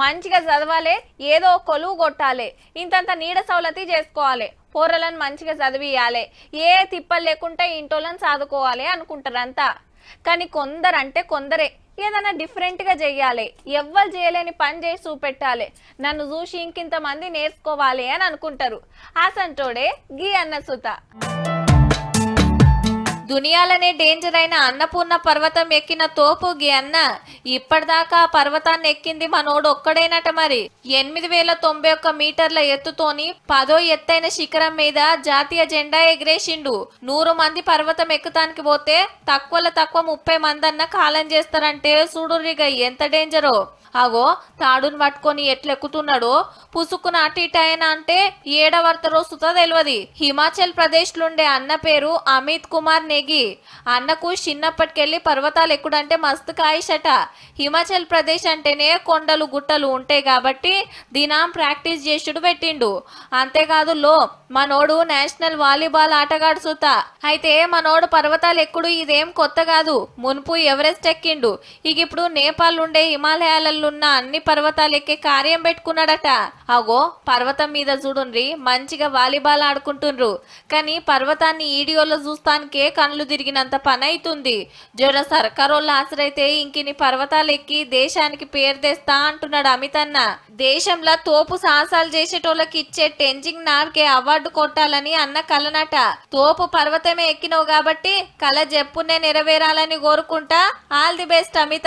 మంచిగా చదవాలి ఏదో కొలువు కొట్టాలి ఇంతంత నీడ సౌలతి చేసుకోవాలి పోరలను మంచిగా చదివియాలి ఏ తిప్పలు లేకుంటే ఇంటోళ్ళని సాదుకోవాలి అనుకుంటారంతా. కానీ కొందరంటే కొందరే ఏదైనా డిఫరెంట్గా చెయ్యాలి ఎవ్వరు చేయలేని పని చేసి చూపెట్టాలి నన్ను చూసి ఇంకింతమంది నేర్చుకోవాలి అని అనుకుంటారు. ఆసంటోడే గీ అన్న సుత. దునియాలనే డేంజర్ అయిన అన్నపూర్ణ పర్వతం ఎక్కిన తోపు గి అన్న ఇప్పటిదాకా ఆ పర్వతాన్ని ఎక్కింది మనోడు ఒక్కడేనట మరి. ఎనిమిది వేల తొంభై ఒక్క మీటర్ల ఎత్తుతోని పదో ఎత్తైన శిఖరం మీద జాతీయ జెండా ఎగిరేసిండు. నూరు మంది పర్వతం ఎక్కుతానికి పోతే తక్కువలో తక్కువ ముప్పై మంది అన్న కాలం చేస్తారంటే చూడురిగా ఎంత డేంజరో అగో తాడుని పట్టుకొని ఎట్లెక్కుతున్నాడో? పుసుకున అటు ఇటైనా అంటే ఏడవర్తరో సుత తెలియదు హిమాచల్ ప్రదేశ్లుండే అన్న పేరు అమిత్ కుమార్ నెగి అన్నకు చిన్నప్పటికెళ్ళి పర్వతాలు ఎక్కుడంటే మస్తు కాయిషట. హిమాచల్ ప్రదేశ్ అంటేనే కొండలు గుట్టలు ఉంటాయి కాబట్టి దినాం ప్రాక్టీస్ చేసుడు పెట్టిండు. అంతేకాదు లో మనోడు నేషనల్ వాలీబాల్ ఆటగాడు సుత. అయితే మనోడు పర్వతాలు ఎక్కుడు ఇదేం కొత్త కాదు. మునుపు ఎవరెస్ట్ ఎక్కిండు. ఇక ఇప్పుడు నేపాల్ ఉండే హిమాలయాలలో ఉన్న అన్ని పర్వతాలు ఎక్కే కార్యం పెట్టుకున్నాడట. అగో పర్వతం మీద చూడుండ్రి మంచిగా వాలీబాల్ ఆడుకుంటుండ్రు. కానీ పర్వతాన్ని ఈడియోలో చూస్తానికే కళ్ళు తిరిగినంత పని అవుతుంది జర సర్కారోళ్ళ ఆసరైతే ఇంకిని పర్వతాలు ఎక్కి దేశానికి పేరు తెస్తా అంటున్నాడు అమిత్ అన్న. దేశంలో తోపు సాహసాలు చేసేటోళ్ళకి ఇచ్చే టెంజింగ్ నార్కే అవార్డు కొట్టాలని అన్న కలనట. తోపు పర్వతమే ఎక్కినవు కాబట్టి కళ జప్పునే నెరవేరాలని కోరుకుంటా. All the best Amit